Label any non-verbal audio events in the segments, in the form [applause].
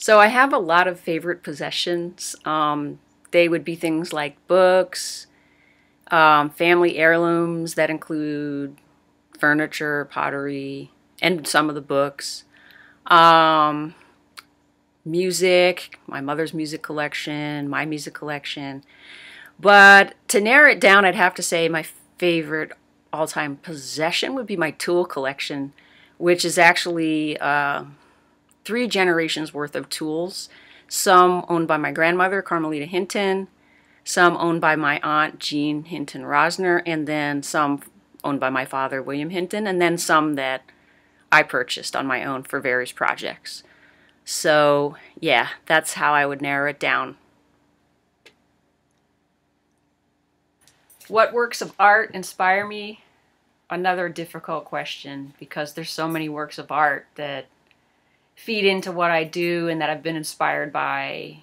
So I have a lot of favorite possessions. Um, they would be things like books, um, family heirlooms that include furniture, pottery, and some of the books. Um, music, my mother's music collection, my music collection. But to narrow it down, I'd have to say my favorite all time possession would be my tool collection, which is actually uh, three generations worth of tools. Some owned by my grandmother, Carmelita Hinton, some owned by my aunt, Jean Hinton Rosner, and then some owned by my father, William Hinton, and then some that I purchased on my own for various projects. So, yeah, that's how I would narrow it down. What works of art inspire me? Another difficult question because there's so many works of art that feed into what I do and that I've been inspired by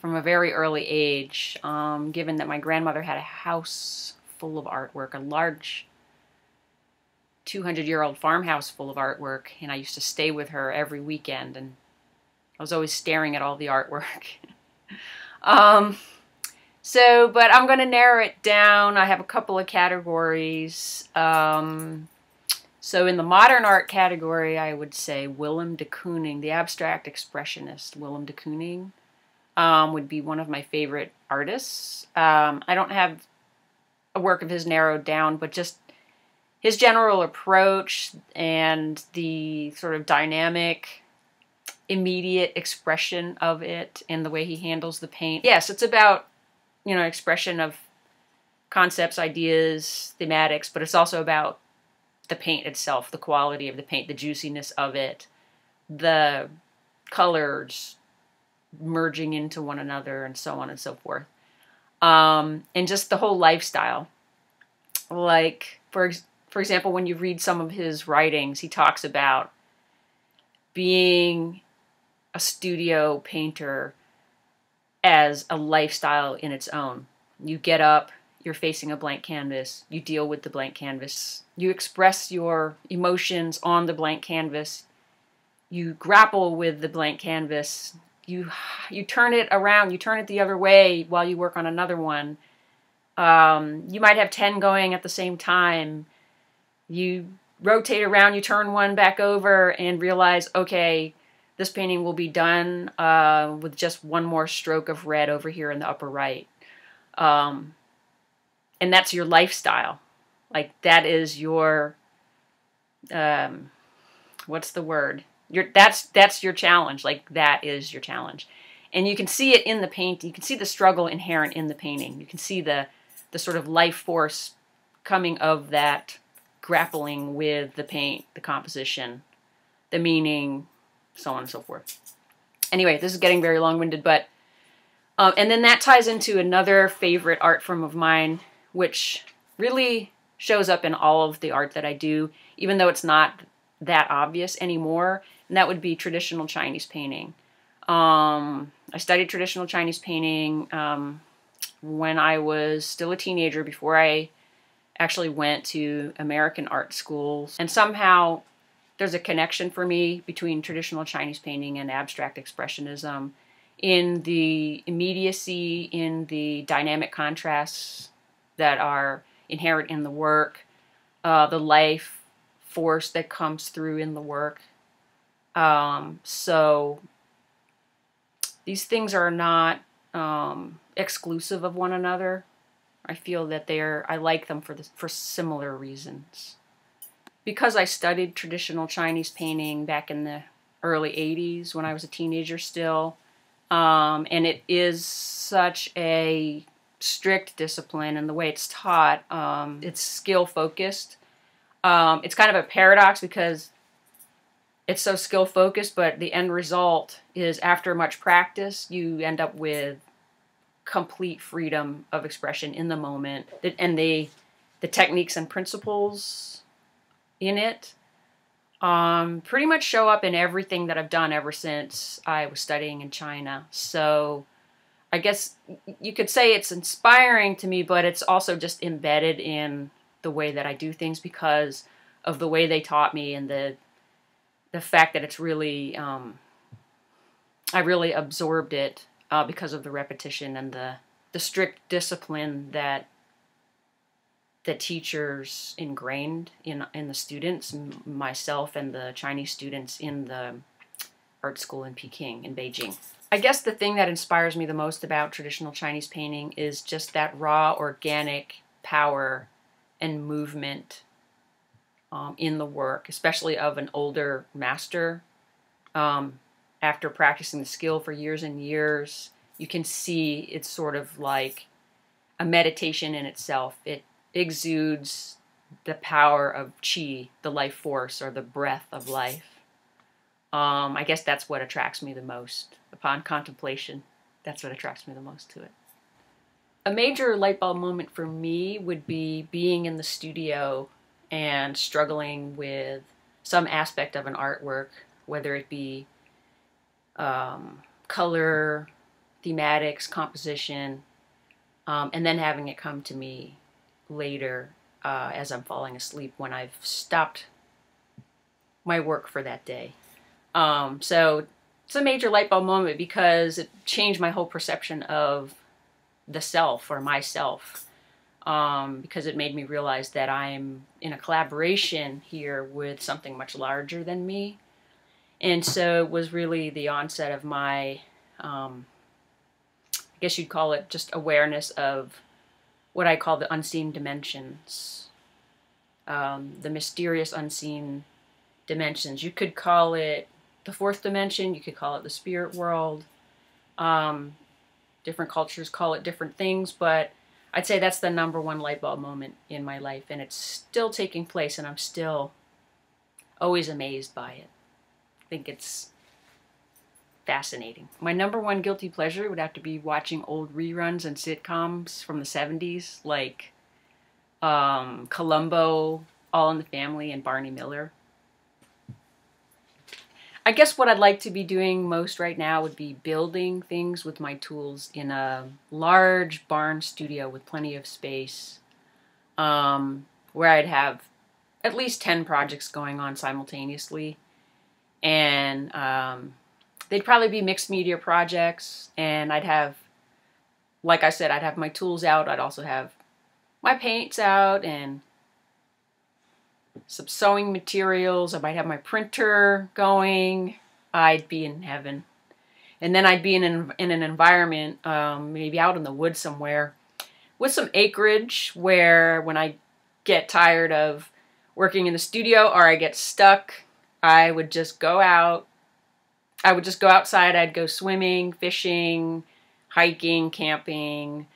from a very early age. Um, given that my grandmother had a house full of artwork, a large 200 year old farmhouse full of artwork, and I used to stay with her every weekend, and I was always staring at all the artwork. [laughs] um, so, but I'm going to narrow it down. I have a couple of categories. Um, so in the modern art category, I would say Willem de Kooning, the abstract expressionist Willem de Kooning, um, would be one of my favorite artists. Um, I don't have a work of his narrowed down, but just his general approach and the sort of dynamic, immediate expression of it and the way he handles the paint. Yes, it's about you know, expression of concepts, ideas, thematics, but it's also about the paint itself, the quality of the paint, the juiciness of it, the colors merging into one another, and so on and so forth. Um, and just the whole lifestyle. Like, for, for example, when you read some of his writings, he talks about being a studio painter as a lifestyle in its own. You get up, you're facing a blank canvas, you deal with the blank canvas, you express your emotions on the blank canvas, you grapple with the blank canvas, you you turn it around, you turn it the other way while you work on another one. Um, you might have 10 going at the same time. You rotate around, you turn one back over and realize, okay, this painting will be done uh, with just one more stroke of red over here in the upper right. Um, and that's your lifestyle. Like that is your, um, what's the word? Your, that's, that's your challenge. Like that is your challenge. And you can see it in the paint. You can see the struggle inherent in the painting. You can see the, the sort of life force coming of that grappling with the paint, the composition, the meaning, so on and so forth. Anyway, this is getting very long-winded, but um, and then that ties into another favorite art form of mine, which really shows up in all of the art that I do, even though it's not that obvious anymore, and that would be traditional Chinese painting. Um, I studied traditional Chinese painting um, when I was still a teenager before I actually went to American art schools, and somehow there's a connection for me between traditional Chinese painting and abstract expressionism in the immediacy, in the dynamic contrasts that are inherent in the work, uh, the life force that comes through in the work. Um, so these things are not um, exclusive of one another. I feel that they're, I like them for, the, for similar reasons because I studied traditional Chinese painting back in the early 80s when I was a teenager still, um, and it is such a strict discipline and the way it's taught, um, it's skill focused. Um, it's kind of a paradox because it's so skill focused, but the end result is after much practice, you end up with complete freedom of expression in the moment. And the the techniques and principles in it um, pretty much show up in everything that I've done ever since I was studying in China. So I guess you could say it's inspiring to me, but it's also just embedded in the way that I do things because of the way they taught me and the the fact that it's really um, I really absorbed it uh, because of the repetition and the the strict discipline that the teachers ingrained in in the students, myself and the Chinese students in the art school in Peking in Beijing. I guess the thing that inspires me the most about traditional Chinese painting is just that raw, organic power and movement um, in the work, especially of an older master. Um, after practicing the skill for years and years, you can see it's sort of like a meditation in itself. It exudes the power of chi, the life force, or the breath of life. Um, I guess that's what attracts me the most. Upon contemplation, that's what attracts me the most to it. A major light bulb moment for me would be being in the studio and struggling with some aspect of an artwork, whether it be um, color, thematics, composition, um, and then having it come to me later uh, as I'm falling asleep when I've stopped my work for that day. Um, so it's a major light bulb moment because it changed my whole perception of the self or myself. Um, because it made me realize that I'm in a collaboration here with something much larger than me. And so it was really the onset of my um, I guess you'd call it just awareness of what I call the unseen dimensions, um, the mysterious unseen dimensions. You could call it the fourth dimension, you could call it the spirit world. Um, different cultures call it different things, but I'd say that's the number one light bulb moment in my life, and it's still taking place, and I'm still always amazed by it. I think it's fascinating. My number one guilty pleasure would have to be watching old reruns and sitcoms from the 70s, like um, Columbo, All in the Family, and Barney Miller. I guess what I'd like to be doing most right now would be building things with my tools in a large barn studio with plenty of space, um, where I'd have at least 10 projects going on simultaneously. And um, they'd probably be mixed media projects and I'd have like I said I'd have my tools out I'd also have my paints out and some sewing materials I might have my printer going I'd be in heaven and then I'd be in an, in an environment um, maybe out in the woods somewhere with some acreage where when I get tired of working in the studio or I get stuck I would just go out I would just go outside. I'd go swimming, fishing, hiking, camping.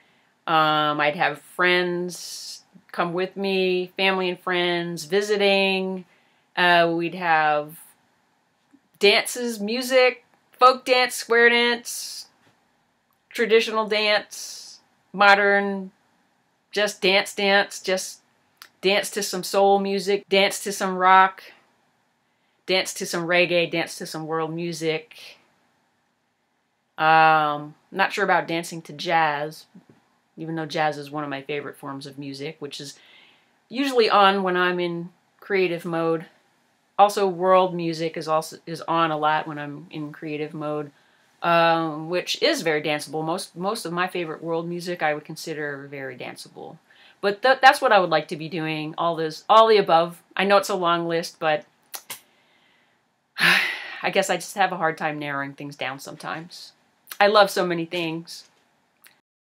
Um, I'd have friends come with me, family and friends, visiting. Uh, we'd have dances, music, folk dance, square dance, traditional dance, modern, just dance, dance, just dance to some soul music, dance to some rock, dance to some reggae, dance to some world music. Um, not sure about dancing to jazz, even though jazz is one of my favorite forms of music, which is usually on when I'm in creative mode. Also, world music is also is on a lot when I'm in creative mode, um, which is very danceable. Most most of my favorite world music I would consider very danceable. But th that's what I would like to be doing. All this, all the above. I know it's a long list, but [sighs] I guess I just have a hard time narrowing things down sometimes. I love so many things.